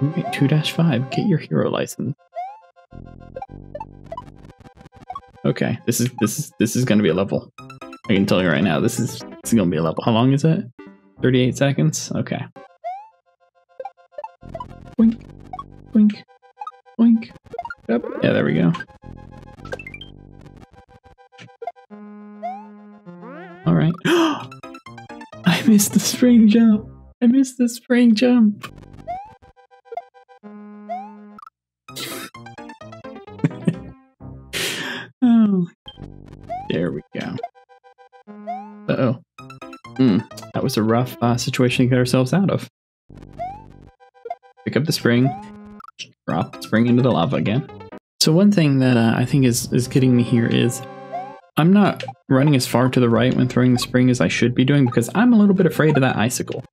2-5, get your hero license. Okay, this is this is this is gonna be a level. I can tell you right now, this is is gonna be a level. How long is it? 38 seconds? Okay. Boink, boink, boink. Yep. Yeah, there we go. All right. I missed the spring jump. I missed the spring jump. There we go. Uh oh. Hmm, that was a rough uh, situation to get ourselves out of. Pick up the spring, drop the spring into the lava again. So one thing that uh, I think is is getting me here is I'm not running as far to the right when throwing the spring as I should be doing because I'm a little bit afraid of that icicle.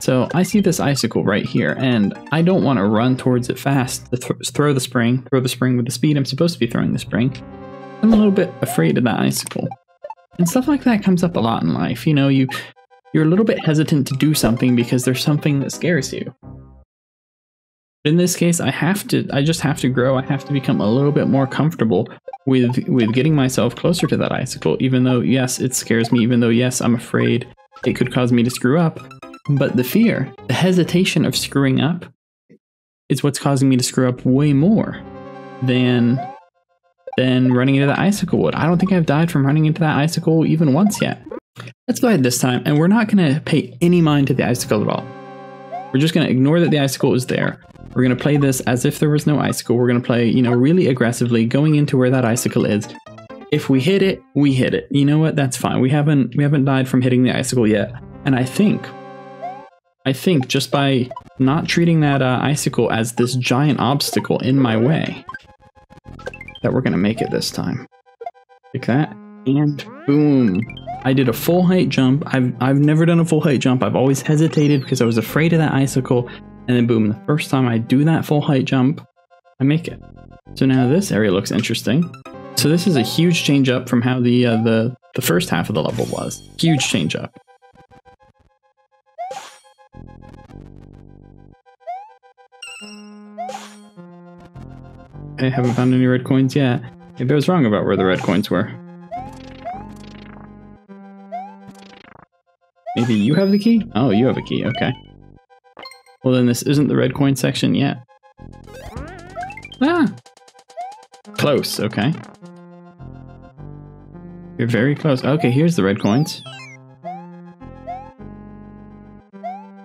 So I see this icicle right here, and I don't want to run towards it fast to th throw the spring, throw the spring with the speed I'm supposed to be throwing the spring. I'm a little bit afraid of that icicle. And stuff like that comes up a lot in life. You know, you you're a little bit hesitant to do something because there's something that scares you. In this case, I have to I just have to grow. I have to become a little bit more comfortable with with getting myself closer to that icicle even though yes, it scares me even though yes, I'm afraid it could cause me to screw up. But the fear, the hesitation of screwing up is what's causing me to screw up way more than than running into the icicle would. I don't think I've died from running into that icicle even once yet. Let's go ahead this time, and we're not going to pay any mind to the icicle at all. We're just going to ignore that the icicle is there. We're going to play this as if there was no icicle. We're going to play, you know, really aggressively, going into where that icicle is. If we hit it, we hit it. You know what? That's fine. We haven't we haven't died from hitting the icicle yet. And I think I think just by not treating that uh, icicle as this giant obstacle in my way, that we're going to make it this time. Like that. And boom. I did a full height jump. I've, I've never done a full height jump. I've always hesitated because I was afraid of that icicle. And then boom, the first time I do that full height jump, I make it. So now this area looks interesting. So this is a huge change up from how the uh, the the first half of the level was. Huge change up. I haven't found any red coins yet. Maybe I was wrong about where the red coins were. Maybe you have the key? Oh, you have a key, okay. Well then this isn't the red coin section yet. Ah! Close, okay. You're very close. Okay, here's the red coins.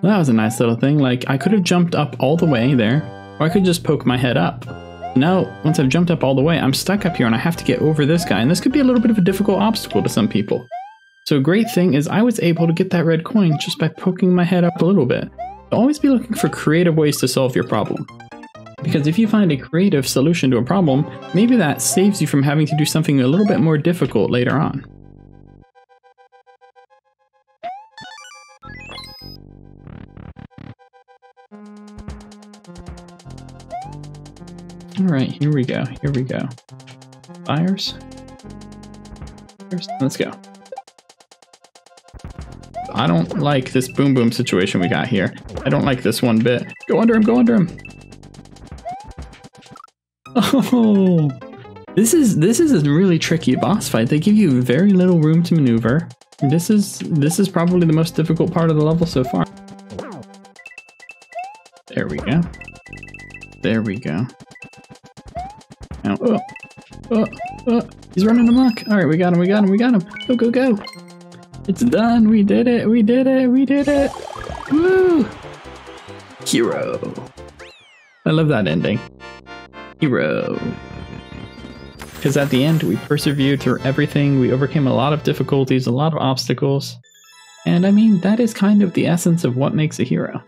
Well, that was a nice little thing. Like, I could have jumped up all the way there, or I could just poke my head up. Now, once I've jumped up all the way, I'm stuck up here and I have to get over this guy, and this could be a little bit of a difficult obstacle to some people. So a great thing is I was able to get that red coin just by poking my head up a little bit. Always be looking for creative ways to solve your problem. Because if you find a creative solution to a problem, maybe that saves you from having to do something a little bit more difficult later on. Alright, here we go, here we go. Fires. Fires. Let's go. I don't like this boom boom situation we got here. I don't like this one bit. Go under him, go under him. Oh, this is this is a really tricky boss fight. They give you very little room to maneuver. This is this is probably the most difficult part of the level so far. There we go. There we go. Now, oh, oh, oh, he's running amok. All right, we got him, we got him, we got him. Go, go, go. It's done. We did it. We did it. We did it. Woo! Hero. I love that ending. Hero. Because at the end, we persevered through everything. We overcame a lot of difficulties, a lot of obstacles. And I mean, that is kind of the essence of what makes a hero.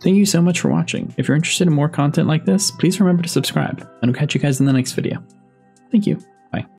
Thank you so much for watching. If you're interested in more content like this, please remember to subscribe, and I'll catch you guys in the next video. Thank you.